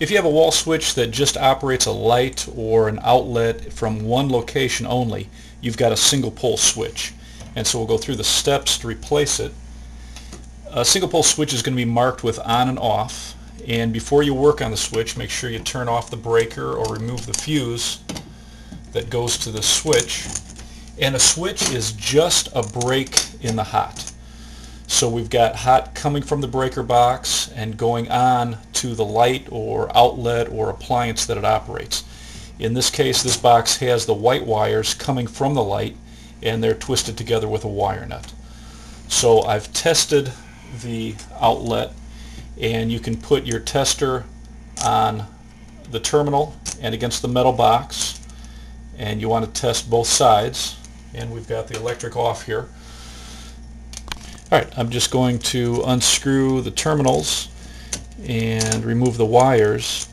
If you have a wall switch that just operates a light or an outlet from one location only, you've got a single pole switch. And so we'll go through the steps to replace it. A single pole switch is going to be marked with on and off. And before you work on the switch, make sure you turn off the breaker or remove the fuse that goes to the switch. And a switch is just a break in the hot. So we've got hot coming from the breaker box and going on to the light or outlet or appliance that it operates. In this case, this box has the white wires coming from the light and they're twisted together with a wire nut. So I've tested the outlet and you can put your tester on the terminal and against the metal box and you want to test both sides and we've got the electric off here Alright, I'm just going to unscrew the terminals and remove the wires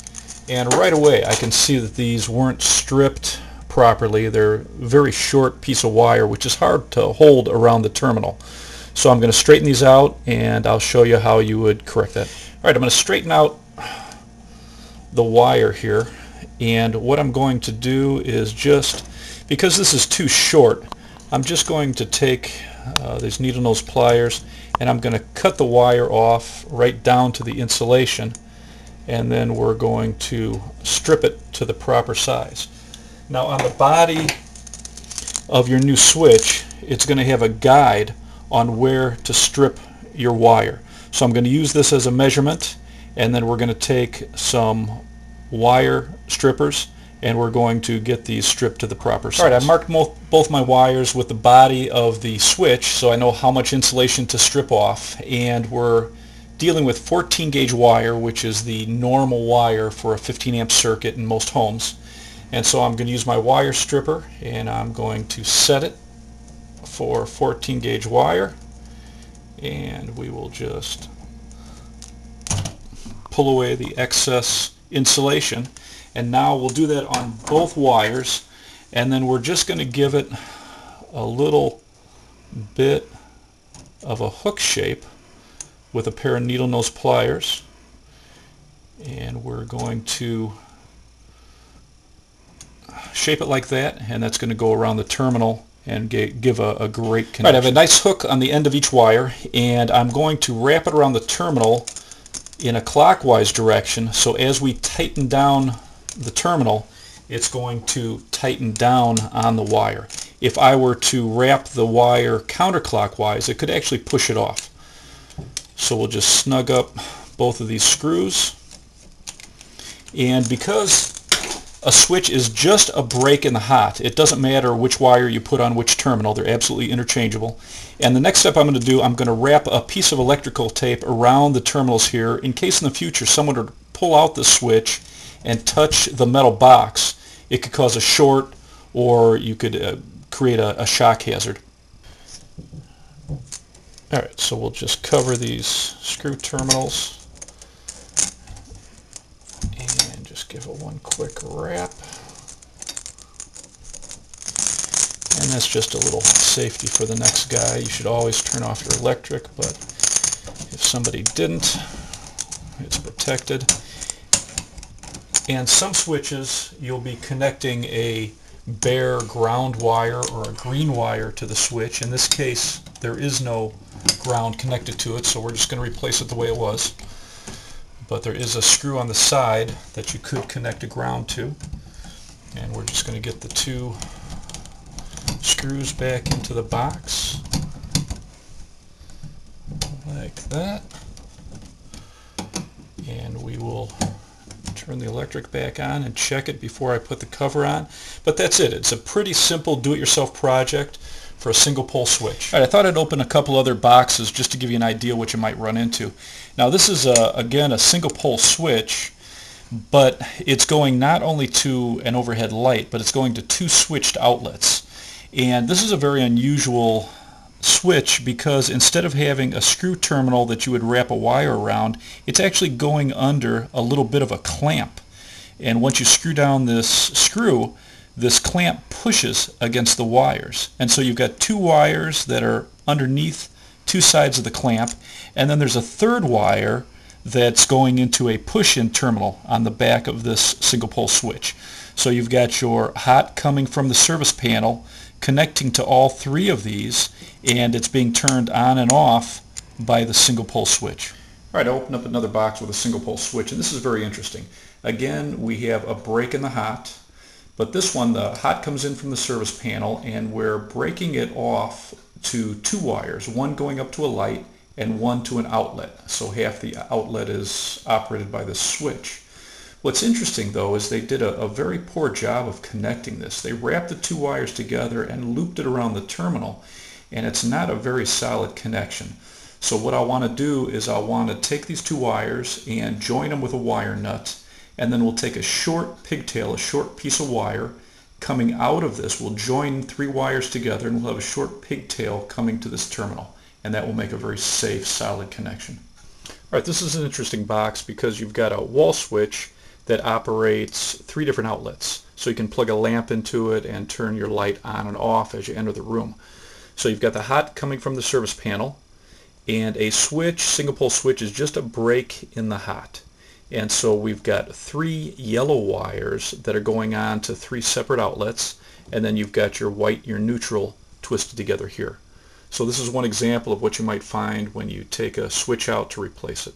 and right away I can see that these weren't stripped properly. They're a very short piece of wire which is hard to hold around the terminal. So I'm going to straighten these out and I'll show you how you would correct that. Alright, I'm going to straighten out the wire here and what I'm going to do is just, because this is too short, I'm just going to take uh, these needle nose pliers and I'm going to cut the wire off right down to the insulation and then we're going to strip it to the proper size. Now on the body of your new switch it's going to have a guide on where to strip your wire. So I'm going to use this as a measurement and then we're going to take some wire strippers and we're going to get these stripped to the proper size. Alright, I marked both my wires with the body of the switch so I know how much insulation to strip off and we're dealing with 14 gauge wire which is the normal wire for a 15 amp circuit in most homes and so I'm going to use my wire stripper and I'm going to set it for 14 gauge wire and we will just pull away the excess insulation. And now we'll do that on both wires. And then we're just going to give it a little bit of a hook shape with a pair of needle nose pliers. And we're going to shape it like that and that's going to go around the terminal and give a, a great connection. Right, I have a nice hook on the end of each wire and I'm going to wrap it around the terminal in a clockwise direction so as we tighten down the terminal it's going to tighten down on the wire. If I were to wrap the wire counterclockwise it could actually push it off. So we'll just snug up both of these screws and because a switch is just a break in the hot. It doesn't matter which wire you put on which terminal. They're absolutely interchangeable. And the next step I'm going to do, I'm going to wrap a piece of electrical tape around the terminals here in case in the future someone would pull out the switch and touch the metal box. It could cause a short or you could uh, create a, a shock hazard. Alright, so we'll just cover these screw terminals give it one quick wrap. And that's just a little safety for the next guy. You should always turn off your electric, but if somebody didn't, it's protected. And some switches, you'll be connecting a bare ground wire or a green wire to the switch. In this case, there is no ground connected to it, so we're just going to replace it the way it was but there is a screw on the side that you could connect a ground to. And we're just going to get the two screws back into the box. Like that. And we will turn the electric back on and check it before I put the cover on. But that's it. It's a pretty simple do-it-yourself project for a single pole switch. Right, I thought I'd open a couple other boxes just to give you an idea what you might run into. Now this is a, again a single pole switch but it's going not only to an overhead light but it's going to two switched outlets and this is a very unusual switch because instead of having a screw terminal that you would wrap a wire around it's actually going under a little bit of a clamp and once you screw down this screw this clamp pushes against the wires. And so you've got two wires that are underneath two sides of the clamp, and then there's a third wire that's going into a push-in terminal on the back of this single pole switch. So you've got your hot coming from the service panel connecting to all three of these and it's being turned on and off by the single pole switch. All right, I opened up another box with a single pole switch and this is very interesting. Again, we have a break in the hot, but this one, the hot comes in from the service panel and we're breaking it off to two wires, one going up to a light and one to an outlet. So half the outlet is operated by this switch. What's interesting though is they did a, a, very poor job of connecting this. They wrapped the two wires together and looped it around the terminal and it's not a very solid connection. So what I want to do is I want to take these two wires and join them with a wire nut and then we'll take a short pigtail, a short piece of wire coming out of this. We'll join three wires together and we'll have a short pigtail coming to this terminal and that will make a very safe, solid connection. All right, this is an interesting box because you've got a wall switch that operates three different outlets. So you can plug a lamp into it and turn your light on and off as you enter the room. So you've got the hot coming from the service panel and a switch, single pole switch is just a break in the hot. And so we've got three yellow wires that are going on to three separate outlets and then you've got your white, your neutral twisted together here. So this is one example of what you might find when you take a switch out to replace it.